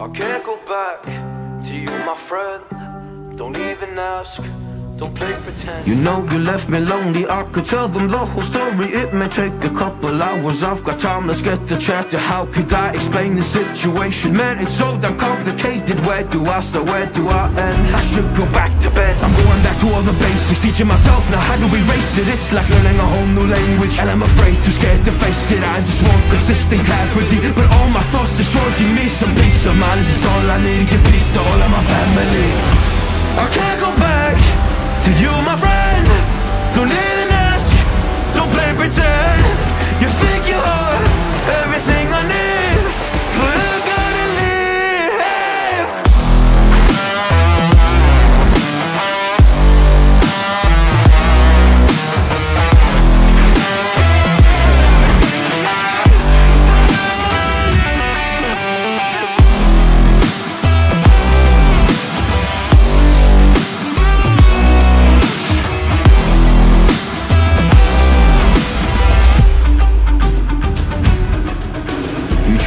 I can't go back to you, my friend. Don't even ask. Don't play pretend. You know you left me lonely, I could tell them the whole story. It may take a couple hours, I've got time, let's get to chat How could I explain the situation? Man, it's so damn complicated Where do I start, where do I end? I should go back to bed. I'm going back to all the basics, teaching myself now how to erase it? It's like learning a whole new language And I'm afraid, too scared to face it. I just want consistent clarity But all my thoughts destroying me. Some peace of mind is all I need to Give peace to all of my family. I can't go back to you, my friend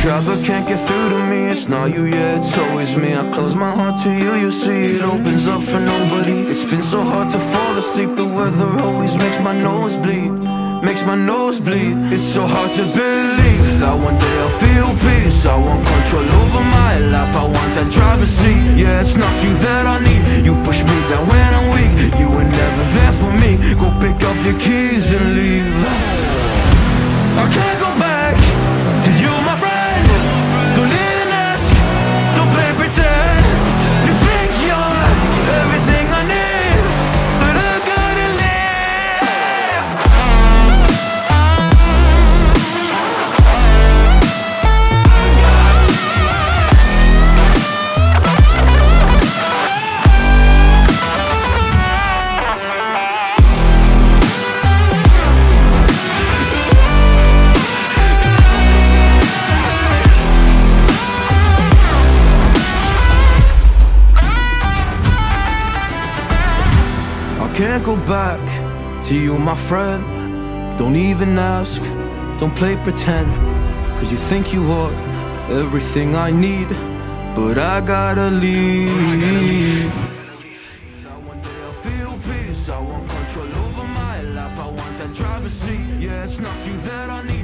But can't get through to me. It's not you, yeah, it's always me. I close my heart to you, you see It opens up for nobody. It's been so hard to fall asleep. The weather always makes my nose bleed Makes my nose bleed. It's so hard to believe That one day I'll feel peace. I want control over my life I want that seat Yeah, it's not you that I need. You push me down when I'm weak. You were never there for me. Go pick up your keys and leave can't go back to you, my friend. Don't even ask, don't play pretend. Cause you think you are everything I need, but I gotta leave. I gotta leave. Now one day I'll feel peace, I want control over my life, I want that. Yeah, it's not you that I need.